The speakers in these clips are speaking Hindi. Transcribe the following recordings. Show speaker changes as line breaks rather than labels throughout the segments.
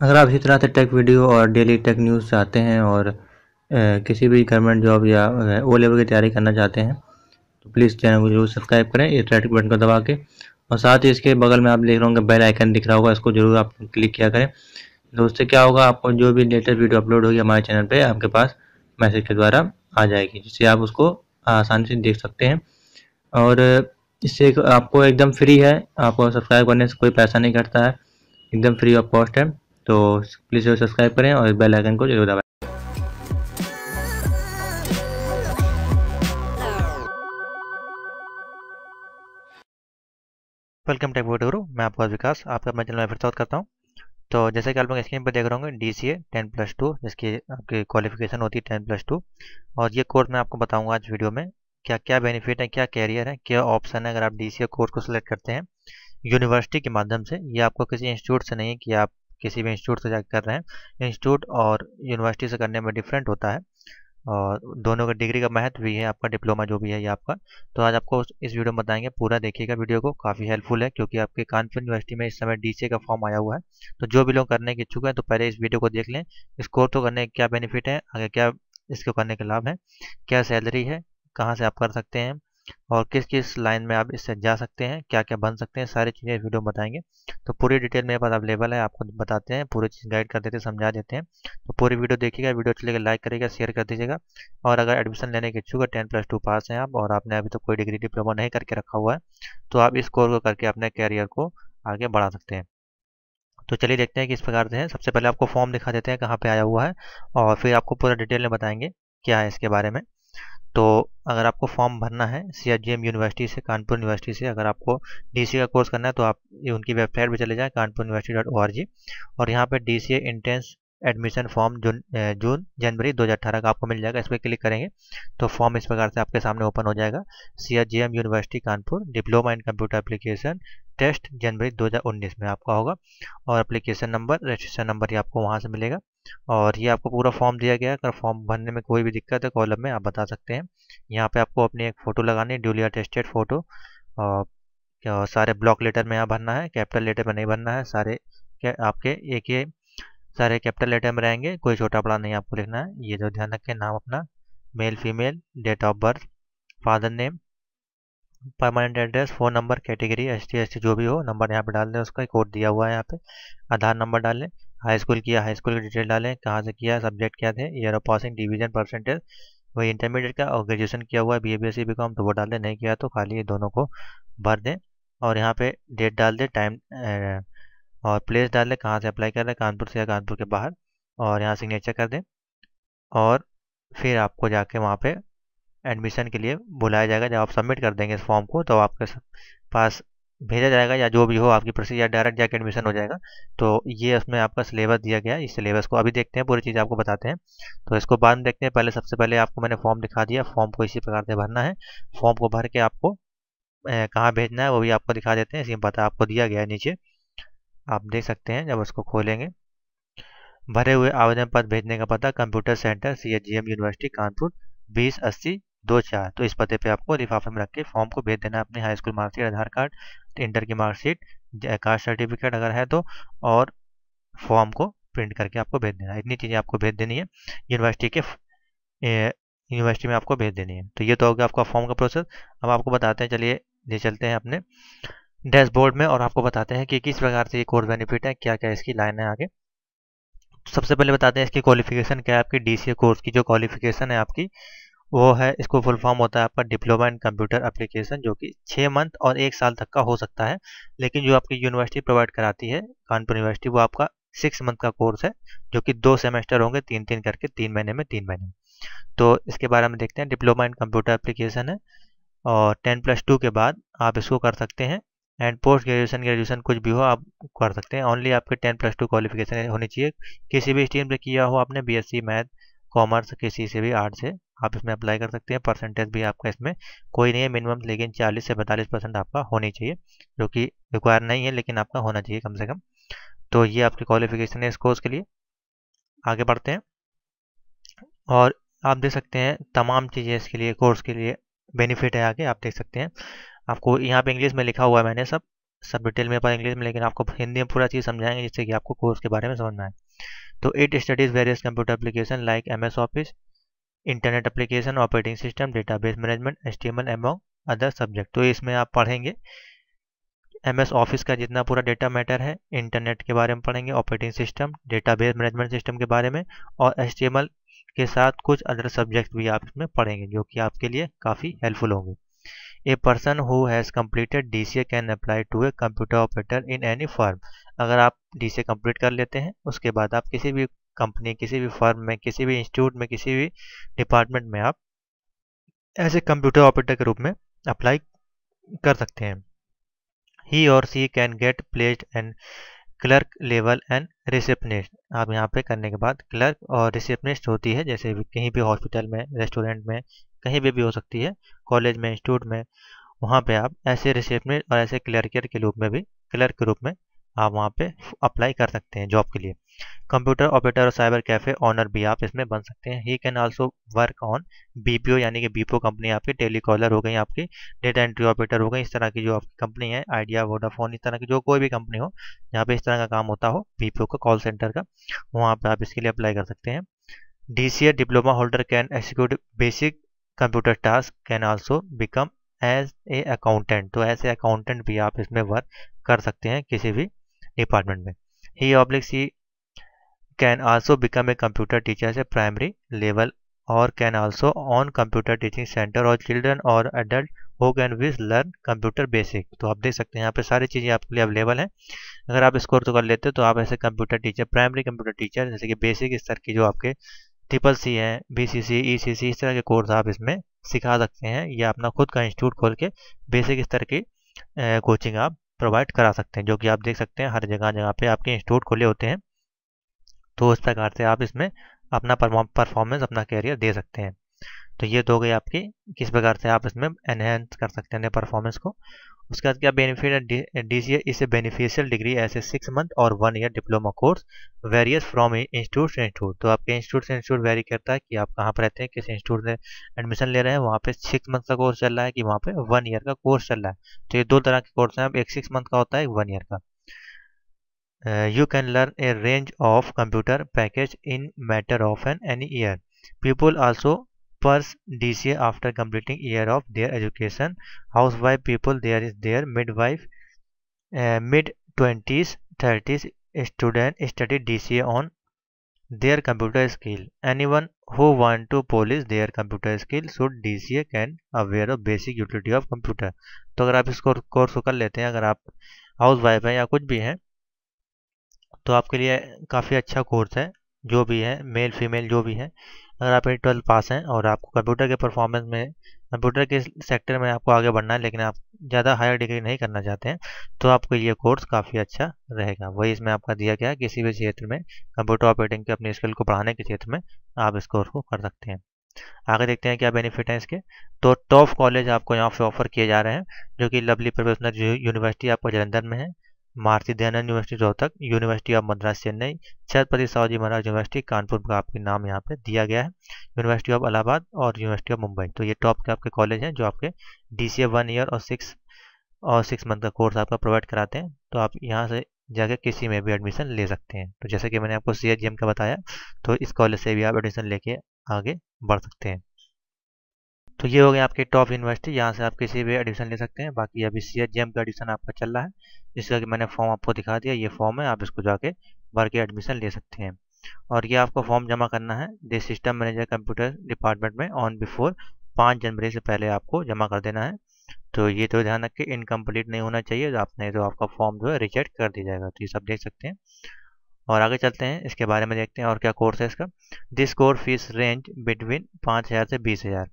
अगर आप इसी तरह से टेक वीडियो और डेली टेक न्यूज़ चाहते हैं और ए, किसी भी गवर्नमेंट जॉब या ओ लेवल की तैयारी करना चाहते हैं तो प्लीज़ चैनल को ज़रूर सब्सक्राइब करें इस रेड बटन को दबा के। और साथ ही इसके बगल में आप देख रहे होंगे बेल आइकन दिख रहा होगा इसको ज़रूर आप क्लिक किया करें। तो उससे क्या होगा आपको जो भी लेटेस्ट वीडियो अपलोड होगी हमारे चैनल पे आपके पास मैसेज के द्वारा आ जाएगी जिससे आप उसको आसानी से देख सकते हैं। और इससे आपको एकदम फ्री है आपको सब्सक्राइब करने से कोई पैसा नहीं कटता है एकदम फ्री ऑफ़ कॉस्ट है। तो प्लीज़ सब्सक्राइब करें और बेल आइकन को ज़रूर दबाएँ।
वेलकम टेक गुरु मैं आपका विकास, आपका मैं चैनल में फिर स्वागत करता हूँ। तो जैसे कि आप लोग स्क्रीन पर देख रहे होंगे D C A ten plus two जिसकी आपकी क्वालिफिकेशन होती है टेन प्लस टू और ये कोर्स मैं आपको बताऊँगा आज वीडियो में क्या क्या बेनिफिट है, क्या कैरियर है, क्या ऑप्शन है, अगर आप डी सी ए कोर्स को सिलेक्ट करते हैं यूनिवर्सिटी के माध्यम से, ये आपको किसी इंस्टीट्यूट से नहीं, कि आप किसी भी इंस्टीट्यूट से जाकर कर रहे हैं। इंस्टीट्यूट और यूनिवर्सिटी से करने में डिफरेंट होता है और दोनों का डिग्री का महत्व भी है, आपका डिप्लोमा जो भी है ये आपका। तो आज आपको इस वीडियो में बताएँगे, पूरा देखिएगा वीडियो को, काफ़ी हेल्पफुल है क्योंकि आपके कानपुर यूनिवर्सिटी में इस समय डीसी का फॉर्म आया हुआ है। तो जो भी लोग करने के इच्छुक हैं तो पहले इस वीडियो को देख लें इस कोर्स को करने के क्या बेनिफिट है, आगे क्या इसको करने के लाभ हैं, क्या सैलरी है, कहाँ से आप कर सकते हैं और किस किस लाइन में आप इससे जा सकते हैं क्या क्या बन सकते हैं, सारी चीज़ें वीडियो में बताएँगे। तो पूरी डिटेल मेरे पास अवेलेबल है, आपको बताते हैं, पूरी चीज़ गाइड कर देते हैं, समझा देते हैं। तो पूरी वीडियो देखिएगा, वीडियो अच्छी लगे लाइक करिएगा शेयर कर दीजिएगा। और अगर एडमिशन लेने के इच्छुक है टेन प्लस टू पास हैं आप, और आपने अभी तो कोई डिग्री डिप्लोमा नहीं करके रखा हुआ है तो आप इस कोर्स को करके अपने कैरियर को आगे बढ़ा सकते हैं। तो चलिए देखते हैं किस प्रकार से है। सबसे पहले आपको फॉर्म दिखा देते हैं कहाँ पे आया हुआ है, और फिर आपको पूरा डिटेल में बताएँगे क्या है इसके बारे में। तो अगर आपको फॉर्म भरना है सी यूनिवर्सिटी से, कानपुर यूनिवर्सिटी से, अगर आपको डीसी का कोर्स करना है तो आप उनकी वेबसाइट पर चले जाएँ, कानपुर यूनिवर्सिटी डॉट ओ और यहाँ पर डी सी इंटेंस एडमिशन फॉर्म जून जून जनवरी 2018 का आपको मिल जाएगा। इस पर क्लिक करेंगे तो फॉर्म इस प्रकार से आपके सामने ओपन हो जाएगा। C university Kanpur diploma in computer application test जनवरी 2019 में आपका होगा और एप्लीकेशन नंबर रजिस्ट्रेशन नंबर ही आपको वहाँ से मिलेगा। और ये आपको पूरा फॉर्म दिया गया है। अगर फॉर्म भरने में कोई भी दिक्कत है कॉलम में आप बता सकते हैं। यहाँ पे आपको अपनी एक फ़ोटो लगानी है ड्यूली अटेस्टेड फ़ोटो और सारे ब्लॉक लेटर में यहाँ भरना है कैपिटल लेटर में नहीं भरना है, सारे आपके एक ये सारे कैपिटल लेटर में रहेंगे। कोई छोटा बड़ा नहीं आपको लिखना है। ये जो ध्यान रखें, नाम अपना male female date of birth father name permanent address phone number category S T जो भी हो नंबर यहाँ पे डाल दें, उसका कोड दिया हुआ है यहाँ पे। आधार नंबर डाल हाई स्कूल किया हाई स्कूल की डिटेल डालें, कहाँ से किया सब्जेक्ट क्या थे year of passing division percentage वही इंटरमीडिएट का और ग्रेजुएशन किया हुआ B A B S C B com तो वो डाल दें, नहीं किया तो खाली ये दोनों को भर दें और यहाँ पे डेट डाल दें टाइम और प्लेस डाल दें, कहाँ से अप्लाई कर रहे हैं, कानपुर से या कानपुर के बाहर और यहाँ सिग्नेचर कर दें और फिर आपको जाके वहाँ पे एडमिशन के लिए बुलाया जाएगा, जब आप सबमिट कर देंगे इस फॉर्म को तो आपके पास भेजा जाएगा या जो भी हो, आपकी प्रोसेस या डायरेक्ट जाके एडमिशन हो जाएगा। तो ये उसमें आपका सिलेबस दिया गया है। इस सिलेबस को अभी देखते हैं, पूरी चीज़ आपको बताते हैं। तो इसको बाद में देखते हैं। पहले, सबसे पहले आपको मैंने फॉर्म दिखा दिया। फॉर्म को इसी प्रकार से भरना है। फॉर्म को भर के आपको कहाँ भेजना है, वो भी आपको दिखा देते हैं। इसी पता आपको दिया गया है नीचे। आप देख सकते हैं, जब उसको खोलेंगे। भरे हुए आवेदन पत्र भेजने का पता computer centre C university Kanpur, बीस अस्सी दो चार। तो इस पते पे आपको लिफाफे में रख के फॉर्म को भेज देना अपने high school marksheet Aadhaar card inter की मार्कशीट कास्ट सर्टिफिकेट अगर है तो और फॉर्म को प्रिंट करके आपको भेज देना इतनी चीज़ें आपको भेज देनी है। यूनिवर्सिटी के यूनिवर्सिटी में आपको भेज देनी है। तो ये तो हो गया आपका फॉर्म का प्रोसेस। अब आपको बताते हैं, चलिए, ये चलते हैं अपने डैशबोर्ड में और आपको बताते हैं कि किस प्रकार से ये कोर्स बेनिफिट है क्या क्या इसकी लाइन है आगे। सबसे पहले बताते हैं इसकी क्वालिफिकेशन, क्या है आपकी डी कोर्स की जो क्वालिफिकेशन है आपकी। वो है, इसको फुल फॉर्म होता है आपका डिप्लोमा इन कंप्यूटर एप्लीकेशन जो कि छः मंथ और एक साल तक का हो सकता है। लेकिन जो आपकी यूनिवर्सिटी प्रोवाइड कराती है, कानपुर यूनिवर्सिटी वो आपका सिक्स मंथ का कोर्स है, जो कि दो सेमेस्टर होंगे तीन तीन करके, तीन महीने में तीन महीने। तो इसके बारे में देखते हैं डिप्लोमा इन कंप्यूटर एप्लीकेशन है, और टेन प्लस टू के बाद आप इसको कर सकते हैं एंड पोस्ट ग्रेजुएशन ग्रेजुएशन कुछ भी हो, आप कर सकते हैं। ओनली आपके टेन प्लस टू क्वालिफिकेशन होनी चाहिए। किसी भी स्ट्रीम से किया हो आपने बीएससी मैथ कॉमर्स किसी से भी आर्ट से आप इसमें अप्लाई कर सकते हैं। परसेंटेज भी आपका इसमें कोई नहीं है। मिनिमम लेकिन 40 से पैंतालीस परसेंट आपका होनी चाहिए, जो कि रिक्वायर नहीं है, लेकिन आपका होना चाहिए कम से कम। तो ये आपकी क्वालिफिकेशन है इस कोर्स के लिए। आगे बढ़ते हैं। और आप देख सकते हैं, तमाम चीज़ें इसके लिए कोर्स के लिए बेनिफिट है आगे, आप देख सकते हैं। आपको यहाँ पे इंग्लिश में लिखा हुआ है मैंने सब सब डिटेल में पर इंग्लिश में, लेकिन आपको हिंदी में पूरा चीज़ समझाएँगे जिससे कि आपको कोर्स के बारे में समझना है। तो it studies various computer application like M S office internet application operating system database management S T M other subject तो इसमें आप पढ़ेंगे एम एस ऑफ़िस का जितना पूरा डेटा मैटर है इंटरनेट के बारे में पढ़ेंगे operating system database management system के बारे में, और एस के साथ कुछ अदर सब्जेक्ट भी आप इसमें पढ़ेंगे, जो कि आपके लिए काफ़ी हेल्पफुल होंगे। A person who has completed D C A can apply to a computer operator in any form अगर आप डी सी ए कंप्लीट कर लेते हैं, उसके बाद आप किसी भी कंपनी किसी भी फर्म में, किसी भी इंस्टीट्यूट में, किसी भी डिपार्टमेंट में आप एज ए कंप्यूटर ऑपरेटर के रूप में अप्लाई कर सकते हैं। ही और she can get placed and clerk level and receptionist आप यहाँ पे करने के बाद क्लर्क और रिसेप्शनिस्ट होती है, जैसे भी कहीं भी हॉस्पिटल में रेस्टोरेंट में, कहीं भी भी हो सकती है कॉलेज में इंस्टीट्यूट में, वहाँ पे आप ऐसे रिसेप्शनिस्ट और ऐसे क्लर्कियर के रूप में भी क्लर्क के रूप में आप वहाँ पे अप्लाई कर सकते हैं जॉब के लिए। कंप्यूटर ऑपरेटर और साइबर कैफ़े ऑनर भी आप इसमें बन सकते हैं। He can also work on BPO यानी कि बीपीओ कंपनी आपकी टेलीकॉलर हो गई, आपकी डेटा एंट्री ऑपरेटर हो गई। इस तरह की जो आपकी कंपनी है आइडिया वोडाफोन इस तरह की जो कोई भी कंपनी हो, जहाँ पे इस तरह का काम होता हो बीपीओ का कॉल सेंटर का, वहाँ पर आप इसके लिए अप्लाई कर सकते हैं। The diploma holder can execute basic computer task can also become as a accountant तो ऐसे अकाउंटेंट भी आप इसमें वर्क कर सकते हैं किसी भी डिपार्टमेंट में। He oblique she can also become a computer teacher से प्राइमरी लेवल और can also on computer teaching centre और चिल्ड्रन और adult who can wish learn computer basic तो आप देख सकते हैं यहाँ पे सारी चीज़ें आपके लिए अवेलेबल हैं। अगर आप स्कोर को कर लेते तो आप ऐसे computer teacher primary computer teacher जैसे कि बेसिक स्तर की जो आपके ट्रिपल सी हैं B C C E C C इस तरह के कोर्स आप इसमें सिखा सकते हैं या अपना खुद का इंस्टीट्यूट खोल के बेसिक स्तर की कोचिंग आप प्रोवाइड करा सकते हैं, जो कि आप देख सकते हैं हर जगह जगह पे आपके इंस्टीट्यूट खोले होते हैं। तो उस प्रकार से आप इसमें अपना परफॉर्मेंस, अपना कैरियर दे सकते हैं। तो ये तो गई आपकी, किस प्रकार से आप इसमें एनहेंस कर सकते हैं परफॉर्मेंस को। उसके बाद क्या benefit D C is beneficial degree ऐसे सिक्स मंथ और one year diploma course various from institute से इंस्टीट्यूट तो आपके इंस्टीट्यूट से इंस्टीट्यूट वेरी करता है कि आप कहाँ पर रहते हैं, किस इंस्टीट्यूट से एडमिशन ले रहे हैं, वहाँ पे सिक्स मंथ का कोर्स चल रहा है कि वहाँ पे वन ईयर का कोर्स चल रहा है। तो ये दो तरह के कोर्स हैं एक सिक्स मंथ का होता है, एक वन ईयर का। You can learn a range of computer package in matter of an any year people also pursue D C after completing year of their education housewife people there is there mid wife mid twenties thirties student study D C and their computer skill anyone who want to polish their computer skill should D C A can aware of basic utility of computer तो अगर आप इसको कोर्स कर लेते हैं, अगर आप हाउस वाइफ हैं या कुछ भी हैं तो आपके लिए काफ़ी अच्छा कोर्स है, जो भी है, मेल, फीमेल, जो भी है। अगर आप एट ट्वेल्थ पास हैं और आपको कंप्यूटर के परफॉर्मेंस में, कंप्यूटर के सेक्टर में आपको आगे बढ़ना है, लेकिन आप ज़्यादा हायर डिग्री नहीं करना चाहते हैं तो आपके लिए कोर्स काफ़ी अच्छा रहेगा। वही इसमें आपका दिया गया है, किसी भी क्षेत्र में, कंप्यूटर ऑपरेटिंग के अपने स्किल को बढ़ाने के क्षेत्र में, आप इस कोर्स को कर सकते हैं। आगे देखते हैं क्या बेनिफिट है इसके। तो टॉप कॉलेज आपको यहाँ पे ऑफ़र किए जा रहे हैं, जो कि लवली प्रोफेशनल यूनिवर्सिटी आपको जलंधर में है। Maruti Dayanand university Rohtak, university of Madras Chennai, Chhatrapati Sahuji Maharaj university, Kanpur का आपके नाम यहाँ पे दिया गया है। यूनिवर्सिटी ऑफ़ इलाहाबाद और यूनिवर्सिटी ऑफ़ मुंबई। तो ये टॉप के आपके कॉलेज हैं जो आपके डी सी वन ईयर और सिक्स और सिक्स मंथ का कोर्स आपका प्रोवाइड कराते हैं। तो आप यहाँ से जाके किसी में भी एडमिशन ले सकते हैं। तो जैसे कि मैंने आपको सी का बताया तो इस कॉलेज से भी आप एडमिशन लेके आगे बढ़ सकते हैं। तो ये हो गया आपके टॉप यूनिवर्सिटी यहाँ से आप किसी भी एडमिशन ले सकते हैं। बाकी अभी सी एच का एडमिशन आपका चल रहा है। जिसका कि मैंने फॉर्म आपको दिखा दिया, ये फॉर्म है, आप इसको जाके भर के एडमिशन ले सकते हैं। और ये आपको फॉर्म जमा करना है the system manager computer department में ऑन बिफोर पाँच जनवरी से पहले आपको जमा कर देना है। तो ये तो ध्यान रखें इनकम्प्लीट नहीं होना चाहिए तो आपने तो आपका फॉर्म जो है रिजेक्ट कर दिया जाएगा। तो ये सब देख सकते हैं। और आगे चलते हैं, इसके बारे में देखते हैं और क्या कोर्स है इसका। This course fees range between पाँच हज़ार से बीस हज़ार।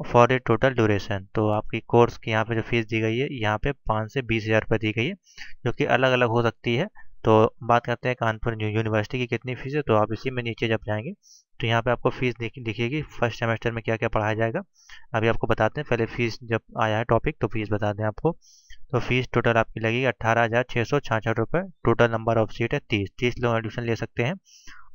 फॉर ए टोटल ड्यूरेशन तो आपकी कोर्स की यहाँ पे जो फ़ीस दी गई है, यहाँ पे पाँच से बीस हज़ार रुपये दी गई है, जो कि अलग अलग हो सकती है। तो बात करते हैं कानपुर यूनिवर्सिटी की कितनी फ़ीस है तो आप इसी में नीचे जब जाएँगे तो यहाँ पे आपको फ़ीस दिखेगी। फ़र्स्ट सेमेस्टर में क्या क्या पढ़ाया जाएगा, अभी आपको बताते हैं। पहले फ़ीस जब आया है टॉपिक तो फ़ीस बता दें आपको। तो फ़ीस टोटल आपकी लगेगी अट्ठारह हज़ार छः सौ छाछठ रुपये। टोटल नंबर ऑफ़ सीट है तीस। तीस लोग एडमिशन ले सकते हैं।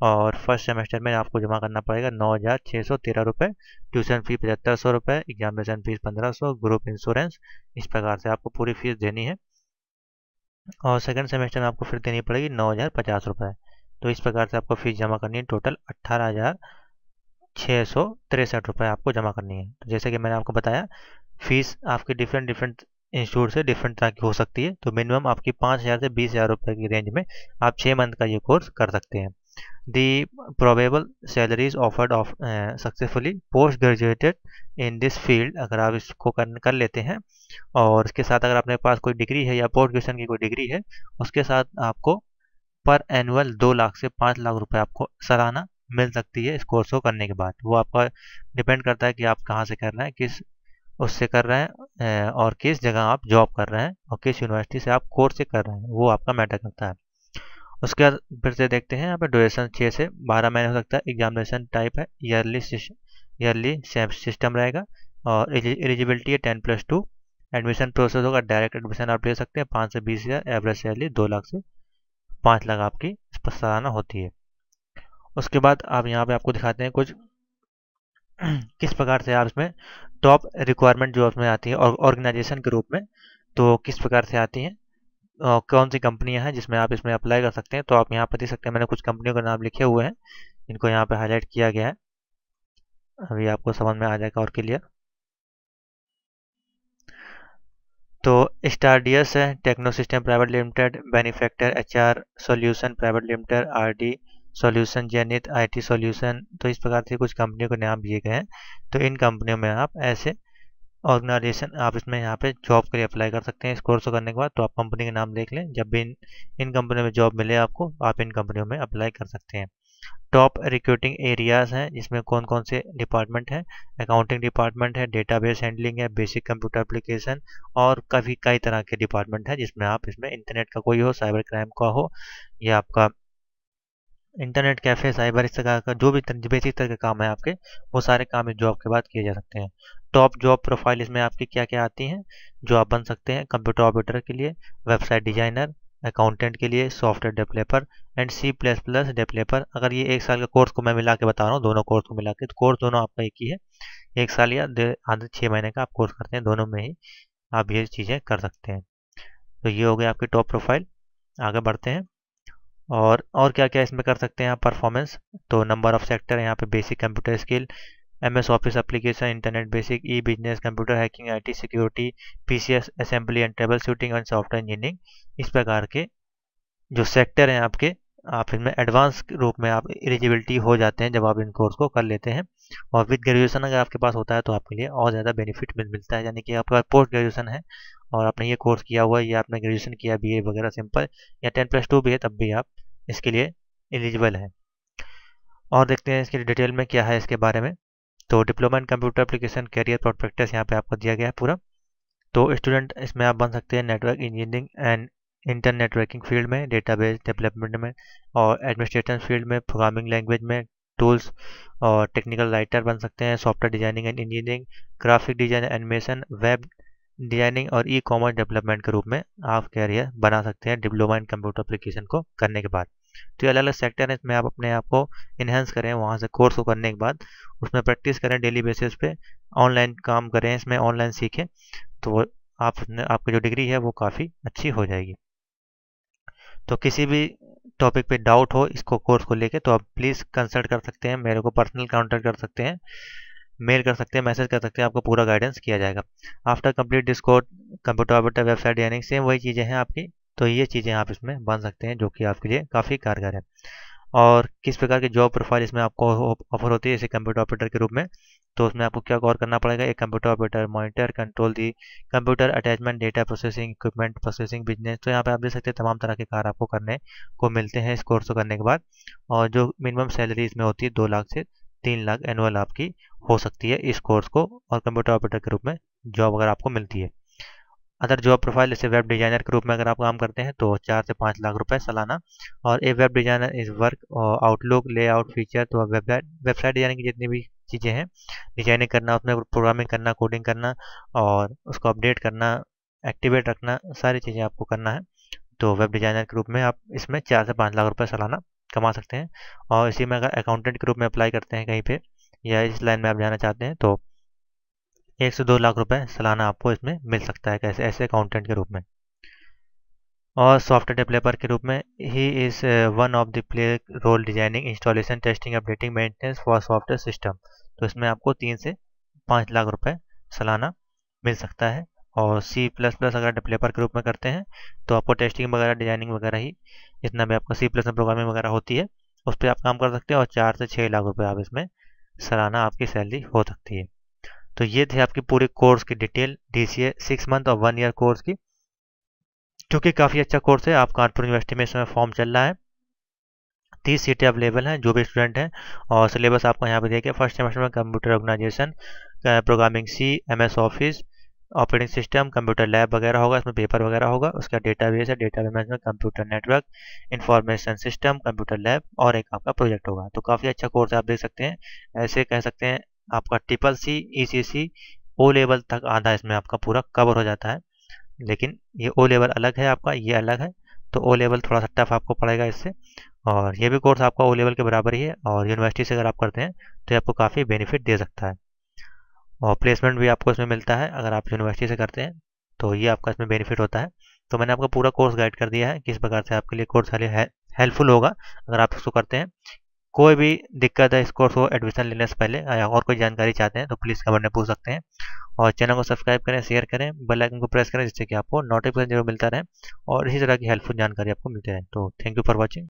और फ़र्स्ट सेमेस्टर में आपको जमा करना पड़ेगा नौ हज़ार छः सौ तेरह रुपये ट्यूशन फ़ी पचहत्तर सौ रुपये एग्जामिनेशन फ़ीस पंद्रह सौ ग्रुप इंश्योरेंस इस प्रकार से आपको पूरी फ़ीस देनी है। और सेकंड सेमेस्टर में आपको फिर देनी पड़ेगी नौ हज़ार पचास रुपये तो इस प्रकार से आपको फ़ीस जमा करनी है। टोटल अट्ठारह हज़ार छः सौ तिरसठ रुपये आपको जमा करनी है। तो जैसे कि मैंने आपको बताया फ़ीस आपकी डिफरेंट डिफरेंट इंस्टीट्यूट से डिफरेंट तरह की हो सकती है तो मिनिमम आपकी पाँच हज़ार से बीस हज़ार रुपये की रेंज में आप छः मंथ का ये कोर्स कर सकते हैं। The probable salaries offered of successfully post graduated in this field अगर आप इसको कर कर लेते हैं, और इसके साथ अगर अपने पास कोई डिग्री है या पोस्ट ग्रेजुएशन की कोई डिग्री है, उसके साथ आपको पर एनुअल दो लाख से पाँच लाख रुपए आपको सालाना मिल सकती है इस कोर्स को करने के बाद। वो आपका डिपेंड करता है कि आप कहाँ से कर रहे हैं, किस उससे कर रहे हैं और किस जगह आप जॉब कर रहे हैं, और किस यूनिवर्सिटी से आप कोर्स से कर रहे हैं, वो आपका मैटर करता है। उसके बाद फिर से देखते हैं यहाँ पे ड्यूरेशन छः से बारह महीने हो सकता है। एग्जामिनेशन टाइप है ईयरली ईयरली सिस्टम रहेगा और एलिजिबिलिटी है ten plus two admission process होगा डायरेक्ट एडमिशन आप ले सकते हैं, पाँच से बीस हज़ार एवरेज सैलरी दो लाख से पाँच लाख आपकी सालाना होती है। उसके बाद आप यहाँ पे आपको दिखाते हैं कुछ किस प्रकार से आप इसमें टॉप रिक्वायरमेंट जो उसमें आती है ऑर्गेनाइजेशन के रूप में तो किस प्रकार से आती हैं? कौन सी कंपनियाँ हैं जिसमें आप इसमें अप्लाई कर सकते हैं? तो आप यहाँ पर देख सकते हैं, मैंने कुछ कंपनियों का नाम लिखे हुए हैं, इनको यहाँ पे हाईलाइट किया गया है। अभी आपको समझ में आ जाएगा और क्लियर तो स्टारडियस है techno system private limited benefactor H R solution private limited R D solution zenith IT solution तो इस प्रकार से कुछ कंपनियों के नाम दिए गए हैं। तो इन कंपनियों में आप ऐसे ऑर्गेनाइजेशन, आप इसमें यहाँ पे जॉब के लिए अप्लाई कर सकते हैं। इस कोर्स को करने के बाद तो आप कंपनी का नाम देख लें। जब भी इन इन कंपनियों में जॉब मिले आपको, आप इन कंपनियों में अप्लाई कर सकते हैं। टॉप रिक्रूटिंग एरियाज़ हैं, जिसमें कौन कौन से डिपार्टमेंट हैं? अकाउंटिंग डिपार्टमेंट है, डेटाबेस हैंडलिंग है, बेसिक कंप्यूटर एप्लीकेशन और काफ़ी कई तरह के डिपार्टमेंट हैं, जिसमें आप इसमें इंटरनेट का कोई हो, साइबर क्राइम का हो या आपका इंटरनेट कैफ़े साइबर इस तरह का जो भी बेसिक तरह के काम है आपके, वो सारे काम इस जॉब के बाद किए जा सकते हैं। टॉप जॉब प्रोफ़ाइल इसमें आपकी क्या क्या आती हैं? जो आप बन सकते हैं कंप्यूटर ऑपरेटर के लिए वेबसाइट डिज़ाइनर अकाउंटेंट के लिए software developer and C plus plus developer अगर ये एक साल का कोर्स को मैं मिला के बता रहा हूँ, दोनों कोर्स को मिला के तो कोर्स दोनों आपका एक ही है। एक साल या आधे छः महीने का आप कोर्स करते हैं, दोनों में ही आप ये चीज़ें कर सकते हैं। तो ये हो गया आपकी टॉप प्रोफ़ाइल आगे बढ़ते हैं। और और क्या क्या इसमें कर सकते हैं आप परफॉर्मेंस तो नंबर ऑफ़ सेक्टर यहाँ पे basic computer skill M S office application internet basic E business computer hacking I T security P C S assembly and troubleshooting and software engineering इस प्रकार के जो सेक्टर हैं आपके, आप इनमें एडवांस रूप में आप एलिजिबिलिटी हो जाते हैं जब आप इन कोर्स को कर लेते हैं। और विद ग्रेजुएशन अगर आपके पास होता है तो आपके लिए और ज़्यादा बेनिफिट मिल, मिलता है, यानी कि आपका पोस्ट ग्रेजुएशन है। और आपने ये कोर्स किया हुआ है या आपने ग्रेजुएशन किया बीए वगैरह सिंपल या टेन प्लस टू भी है, तब भी आप इसके लिए एलिजिबल हैं। और देखते हैं इसके डिटेल में क्या है इसके बारे में। तो diploma in computer application career prospectus यहाँ पे आपको दिया गया है पूरा। तो स्टूडेंट इसमें आप बन सकते हैं network engineering and internetworking field में डेटाबेस डेवलपमेंट में और एडमिनिस्ट्रेशन फ़ील्ड में प्रोग्रामिंग लैंग्वेज में टूल्स और टेक्निकल राइटर बन सकते हैं software designing and engineering graphic design animation web designing और ई कॉमर्स डेवलपमेंट के रूप में आप कैरियर बना सकते हैं डिप्लोमा इन कंप्यूटर एप्लीकेशन को करने के बाद। तो ये अलग अलग सेक्टर है, इसमें आप अपने आप को इन्हेंस करें, वहाँ से कोर्स को करने के बाद। उसमें प्रैक्टिस करें डेली बेसिस पे ऑनलाइन काम करें, इसमें ऑनलाइन सीखें तो आप आपकी जो डिग्री है वो काफ़ी अच्छी हो जाएगी। तो किसी भी टॉपिक पे डाउट हो, इसको कोर्स को लेके तो आप प्लीज़ कंसल्ट कर सकते हैं, मेरे को पर्सनल कांटेक्ट कर सकते हैं। मेल कर सकते हैं, मैसेज कर सकते हैं, आपको पूरा गाइडेंस किया जाएगा। After complete this course computer operator website यानी सेम वही चीज़ें हैं आपकी तो ये चीज़ें आप इसमें बन सकते हैं, जो कि आपके लिए काफ़ी कारगर है। और किस प्रकार की जॉब प्रोफ़ाइल इसमें आपको ऑफ़र होती है जैसे कंप्यूटर ऑपरेटर के रूप में तो उसमें आपको क्या कवर करना पड़ेगा? एक computer operator monitor control the computer attachment data processing equipment processing business तो यहाँ पे आप देख सकते हैं, तमाम तरह के कार्य आपको करने को मिलते हैं इस कोर्स को करने के बाद। और जो मिनिमम सैलरी इसमें होती है, दो लाख से तीन लाख एनुअल आपकी हो सकती है इस कोर्स को और कंप्यूटर ऑपरेटर के रूप में जॉब अगर आपको मिलती है। अदर जॉब प्रोफ़ाइल जैसे वेब डिज़ाइनर के रूप में अगर आप काम करते हैं तो चार से पाँच लाख रुपए सालाना। और a web designer is work outlook layout feature तो वेबसाइट वेबसाइट डिज़ाइनिंग की जितनी भी चीज़ें हैं डिज़ाइनिंग करना उसमें प्रोग्रामिंग करना कोडिंग करना, और उसको अपडेट करना एक्टिवेट रखना, सारी चीज़ें आपको करना है। तो वेब डिज़ाइनर के रूप में आप इसमें चार से पाँच लाख रुपये सालाना कमा सकते हैं। और इसी में अगर अकाउंटेंट के रूप में अप्लाई करते हैं कहीं पे या इस लाइन में आप जाना चाहते हैं तो एक से दो लाख रुपए सालाना आपको इसमें मिल सकता है कैसे? ऐसे अकाउंटेंट के रूप में। और सॉफ्टवेयर डेवलपर के रूप में he is one of the play role designing installation testing updating maintenance for software system तो इसमें आपको तीन से पाँच लाख रुपए सालाना मिल सकता है। और सी प्लस प्लस अगर डेवलपर के रूप में करते हैं तो आपको टेस्टिंग वगैरह डिज़ाइनिंग वगैरह ही जितना भी आपका सी प्लस में प्रोग्रामिंग वगैरह होती है। उस पर आप काम कर सकते हैं और चार से छः लाख रुपये आप इसमें सालाना आपकी सैलरी हो सकती है। तो ये थे आपके पूरे कोर्स की detail D C six month और वन ईयर कोर्स की क्योंकि काफ़ी अच्छा कोर्स है। आप कानपुर यूनिवर्सिटी में इस समय फॉर्म चल रहा है। तीस सीटें अवेलेबल हैं, जो भी स्टूडेंट हैं, और सिलेबस आपको यहाँ पे देखिए फ़र्स्ट सेमेस्टर में computer organization programming C M S office operating system, computer lab वगैरह होगा, इसमें पेपर वगैरह होगा, उसका डेटा बेस है, डेटा बेस में computer network, information system, computer lab और एक आपका प्रोजेक्ट होगा। तो काफ़ी अच्छा कोर्स आप देख सकते हैं, ऐसे कह सकते हैं आपका triple C E C C O level तक आधा इसमें आपका पूरा कवर हो जाता है। लेकिन ये ओ लेवल अलग है आपका, ये अलग है तो ओ लेवल थोड़ा सा टफ आपको पड़ेगा इससे। और ये भी कोर्स आपका ओ लेवल के बराबर ही है और यूनिवर्सिटी से अगर आप करते हैं तो ये आपको काफ़ी बेनिफिट दे सकता है। और प्लेसमेंट भी आपको इसमें मिलता है, अगर आप यूनिवर्सिटी से करते हैं तो ये आपका इसमें बेनिफिट होता है। तो मैंने आपको पूरा कोर्स गाइड कर दिया है किस प्रकार से आपके लिए कोर्स हेल्पफुल होगा, अगर आप इसको करते हैं। कोई भी दिक्कत है इस कोर्स को एडमिशन लेने से पहले, या और कोई जानकारी चाहते हैं तो प्लीज़ कमेंट में पूछ सकते हैं। और चैनल को सब्सक्राइब करें शेयर करें बेल आइकन को प्रेस करें, जिससे कि आपको नोटिफिकेशन ज़रूर मिलता रहे, और इसी तरह की हेल्पफुल जानकारी आपको मिलती रहे। तो थैंक यू फॉर वॉचिंग